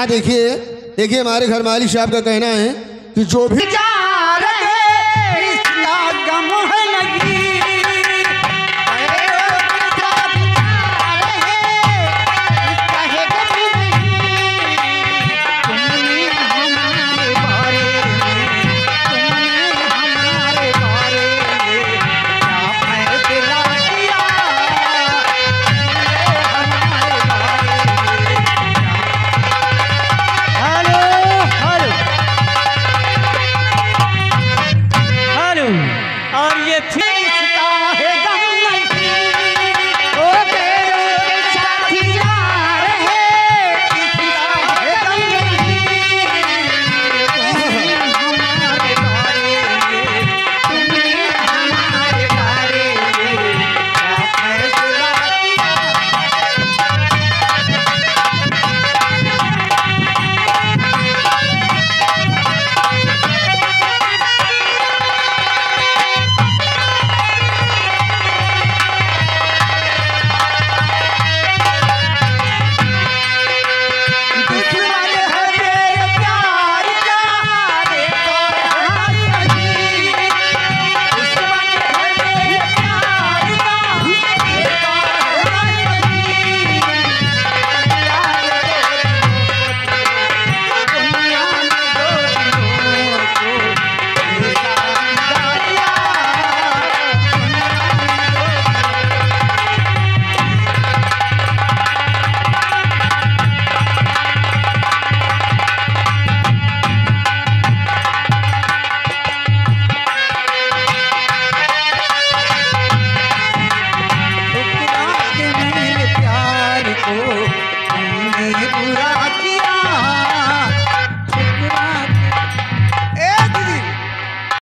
हाँ देखिए देखिए हमारे घर मालिक साहब का कहना है कि जो भी